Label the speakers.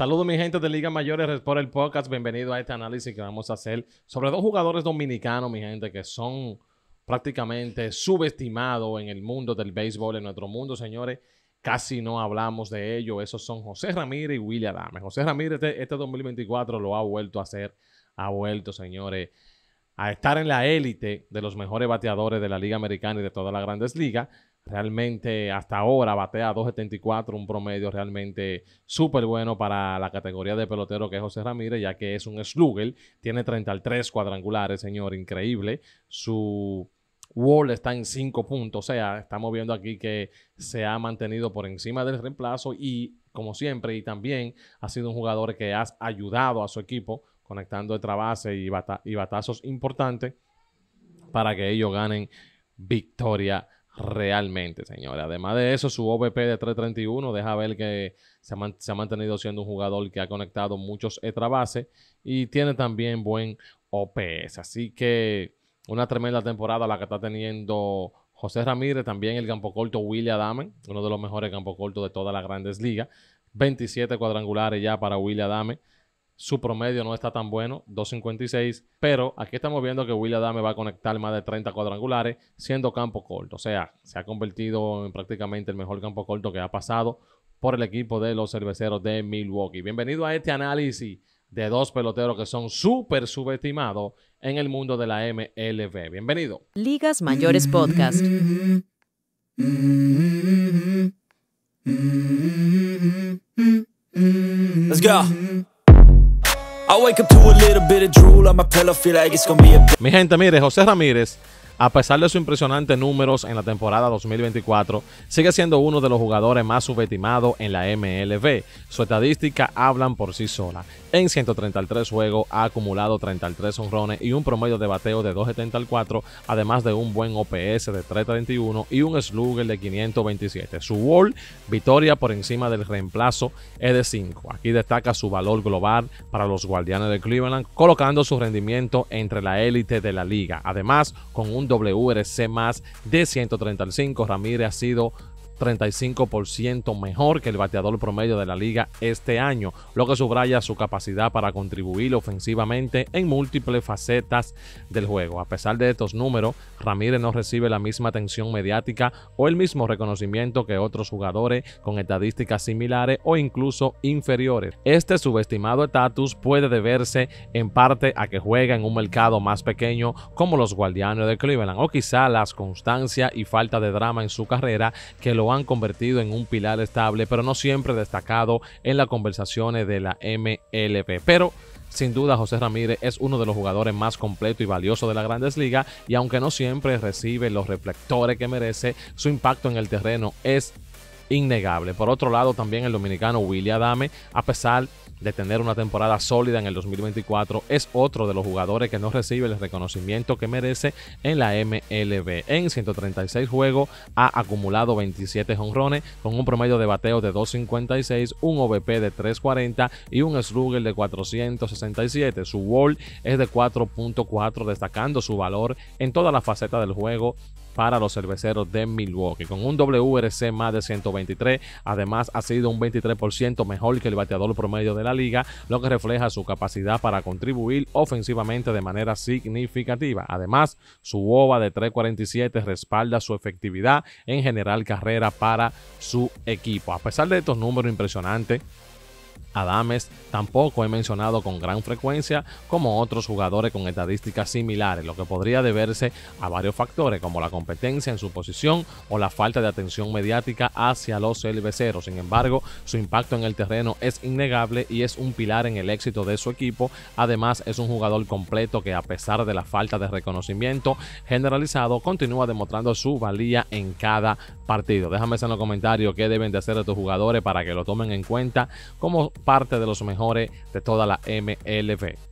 Speaker 1: Saludos mi gente de Liga Mayores por el podcast. Bienvenido a este análisis que vamos a hacer sobre dos jugadores dominicanos, mi gente, que son prácticamente subestimados en el mundo del béisbol, en nuestro mundo, señores. Casi no hablamos de ellos. Esos son José Ramírez y William Adame. José Ramírez este, este 2024 lo ha vuelto a hacer. Ha vuelto, señores, a estar en la élite de los mejores bateadores de la Liga Americana y de todas las grandes ligas Realmente hasta ahora batea 2.74, un promedio realmente súper bueno para la categoría de pelotero que es José Ramírez, ya que es un slugger, tiene 33 cuadrangulares, señor, increíble. Su wall está en 5 puntos, o sea, estamos viendo aquí que se ha mantenido por encima del reemplazo y como siempre, y también ha sido un jugador que ha ayudado a su equipo conectando otra base y, y batazos importantes para que ellos ganen victoria realmente, señores. Además de eso, su OVP de 331 deja ver que se ha, mantenido siendo un jugador que ha conectado muchos extra base y tiene también buen OPS. Así que una tremenda temporada la que está teniendo José Ramírez, también el campo corto William Adame, uno de los mejores campos cortos de todas las grandes ligas. 27 cuadrangulares ya para William Adame. Su promedio no está tan bueno, 2.56, pero aquí estamos viendo que William Adame va a conectar más de 30 cuadrangulares siendo campo corto. O sea, se ha convertido en prácticamente el mejor campo corto que ha pasado por el equipo de los cerveceros de Milwaukee. Bienvenido a este análisis de dos peloteros que son súper subestimados en el mundo de la MLB. Bienvenido.
Speaker 2: Ligas Mayores Podcast.
Speaker 1: Let's go. Mi gente, mire, José Ramírez a pesar de sus impresionantes números en la temporada 2024, sigue siendo uno de los jugadores más subestimados en la MLB. Su estadística hablan por sí sola. En 133 juegos ha acumulado 33 honrones y un promedio de bateo de 274, además de un buen OPS de 331 y un slugger de 527. Su wall, victoria por encima del reemplazo, es de 5. Aquí destaca su valor global para los guardianes de Cleveland, colocando su rendimiento entre la élite de la liga. Además, con un WRC más de 135. Ramírez ha sido 35% mejor que el bateador promedio de la liga este año, lo que subraya su capacidad para contribuir ofensivamente en múltiples facetas del juego. A pesar de estos números, Ramírez no recibe la misma atención mediática o el mismo reconocimiento que otros jugadores con estadísticas similares o incluso inferiores. Este subestimado estatus puede deberse en parte a que juega en un mercado más pequeño como los Guardianes de Cleveland o quizá las constancia y falta de drama en su carrera que lo han convertido en un pilar estable, pero no siempre destacado en las conversaciones de la MLB. Pero sin duda, José Ramírez es uno de los jugadores más completos y valiosos de la Grandes Ligas y aunque no siempre recibe los reflectores que merece, su impacto en el terreno es innegable. Por otro lado, también el dominicano William Adame, a pesar de tener una temporada sólida en el 2024, es otro de los jugadores que no recibe el reconocimiento que merece en la MLB. En 136 juegos ha acumulado 27 jonrones con un promedio de bateo de 2.56, un OVP de 3.40 y un slugger de 467. Su wall es de 4.4, destacando su valor en toda la faceta del juego para los cerveceros de Milwaukee. Con un WRC más de 123, además ha sido un 23% mejor que el bateador promedio de la liga, lo que refleja su capacidad para contribuir ofensivamente de manera significativa. Además, su OVA de 347 respalda su efectividad en general carrera para su equipo. A pesar de estos números impresionantes, Adames tampoco he mencionado con gran frecuencia como otros jugadores con estadísticas similares, lo que podría deberse a varios factores como la competencia en su posición o la falta de atención mediática hacia los cerveceros. Sin embargo, su impacto en el terreno es innegable y es un pilar en el éxito de su equipo. Además, es un jugador completo que a pesar de la falta de reconocimiento generalizado, continúa demostrando su valía en cada partido. Déjame en los comentarios qué deben de hacer estos jugadores para que lo tomen en cuenta como parte de los mejores de toda la MLB.